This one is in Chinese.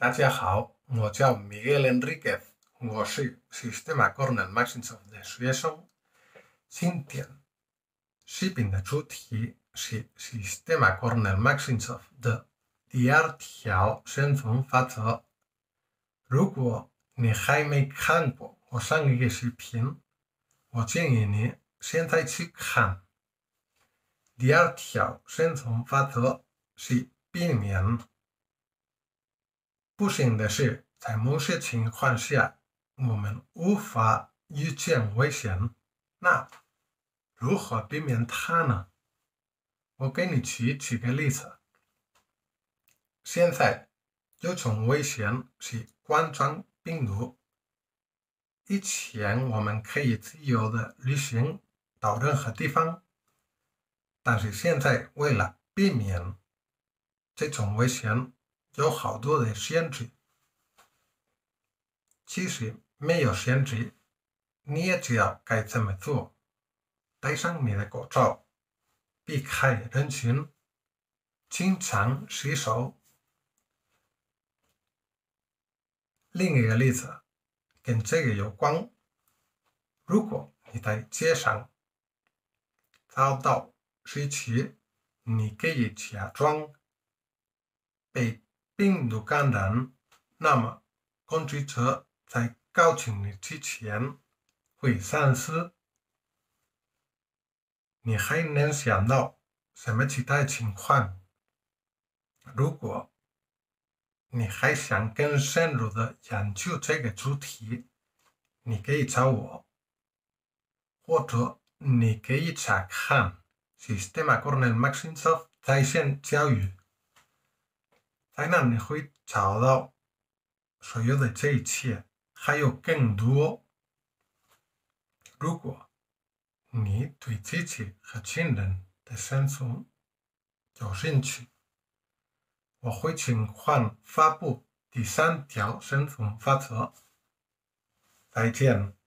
大家好，我叫 Miguel Enriquez，我是 Sistema Cornell Microsoft 的学生。今天视频的主题是 Sistema Cornell Microsoft 的第二条生存法则。如果你还没看过我上一个视频，我建议你现在去看。第二条生存法则是避免不幸的是，在某些情况下，我们无法预见危险。那如何避免它呢？我给你举几个例子。现在有种危险是冠状病毒。以前我们可以自由的旅行到任何地方。但是现在，为了避免这种危险，有好多的限制。其实没有限制，你也知道该怎么做：戴上你的口罩，避开人群，经常洗手。另一个例子跟这个有关：如果你在街上遭到失去，你可以假装被病毒感染。那么，攻击者在靠近你之前会丧失。你还能想到什么其他情况？如果你还想更深入的研究这个主题，你可以找我，或者你可以查看。Sistema Cornell Microsoft 在线教育，在那你会找到所有的这一切，还有更多。如果你对自己和亲人的生存有兴趣，我会尽快发布第三条生存法则。再见。